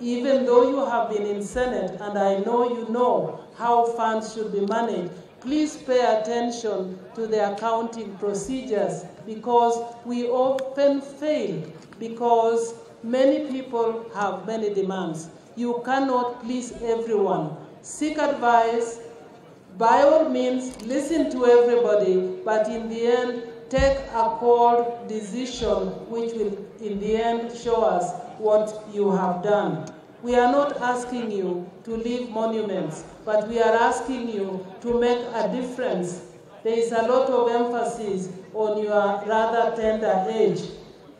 even though you have been in Senate and I know you know how funds should be managed, please pay attention to the accounting procedures because we often fail because many people have many demands. You cannot please everyone. Seek advice. By all means, listen to everybody, but in the end, take a cold decision which will, in the end, show us what you have done. We are not asking you to leave monuments, but we are asking you to make a difference. There is a lot of emphasis on your rather tender age.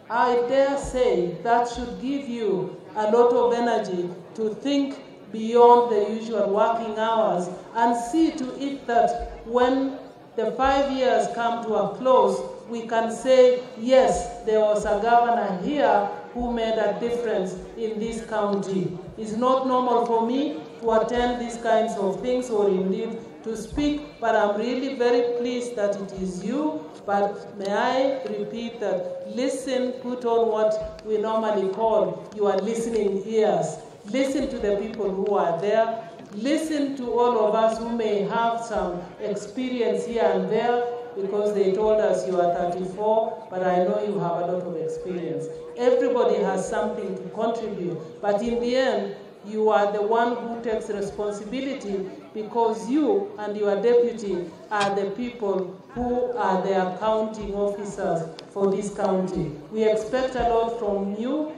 I dare say that should give you a lot of energy to think beyond the usual working hours and see to it that when the five years come to a close, we can say, yes, there was a governor here who made a difference in this county. It's not normal for me to attend these kinds of things or indeed to speak, but I'm really very pleased that it is you. But may I repeat that listen, put on what we normally call your listening ears. Listen to the people who are there. Listen to all of us who may have some experience here and there because they told us you are 34, but I know you have a lot of experience. Everybody has something to contribute, but in the end, you are the one who takes responsibility because you and your deputy are the people who are the accounting officers for this county. We expect a lot from you